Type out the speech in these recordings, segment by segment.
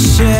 share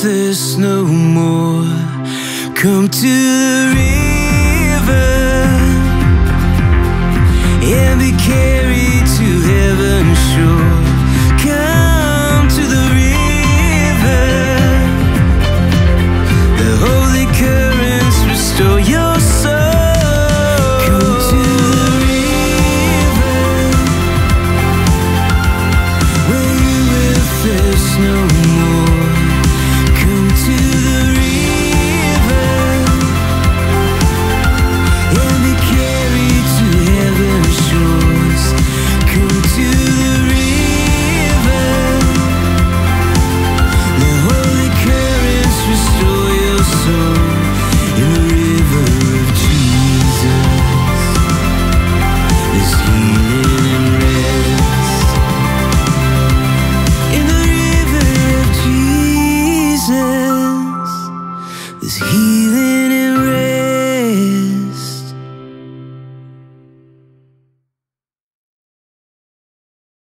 There's no more. Come to the river. Feeling.